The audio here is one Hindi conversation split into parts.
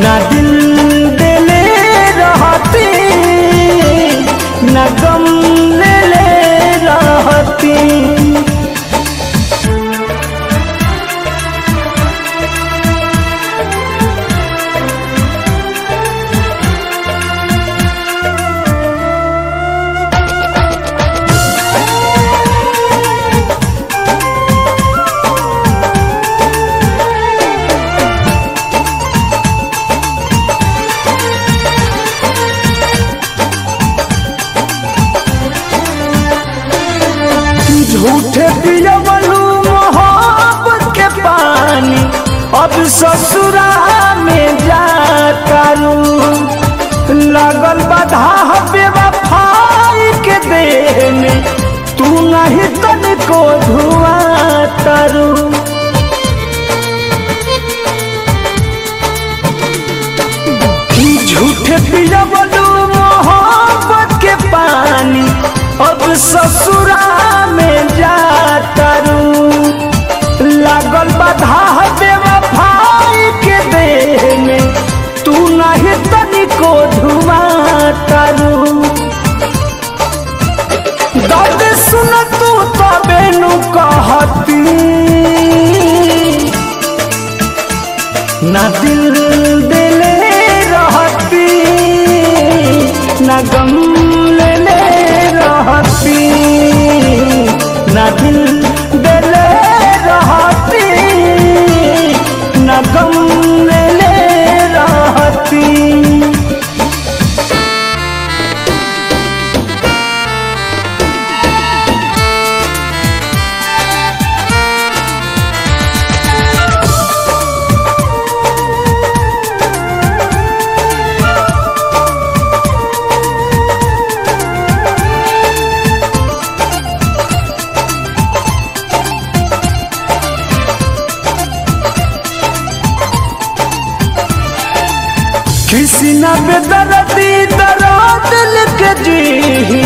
दिल देले झूठे पियवलू मोहब्बत के पानी। अब ससुरा में जाता लगल बधा के देह में। तू नहीं तन को धुआ तारू गम ले रहती ना दिले किसी न बेदरदी दर्द लिख जी।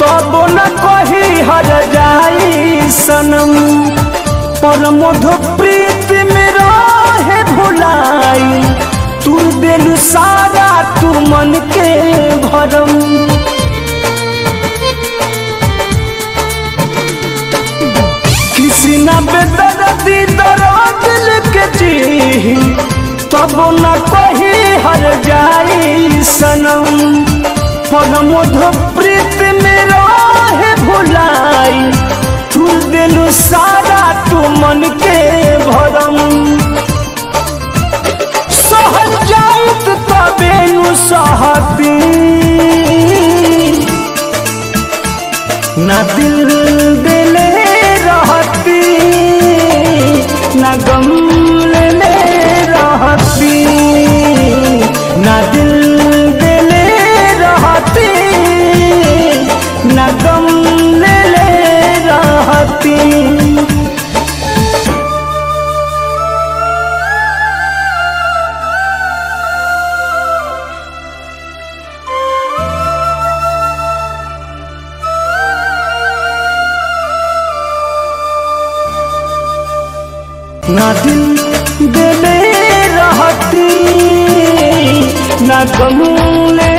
तब न कही हर जाई सनम। पर मधु प्रीत में रहे भुलाई। तू दिल सारा तू मन के भरम। किसी न बेदरदी दर्द लिख जी। तब न कही हर जाई सनम। पर मधु प्रीत में रहे भुलाई। तू दिल सारा तू मन के भरम। सहल जाइत तबे सहती। ना दिल दिले ना दिल दिले रहती ना गम ले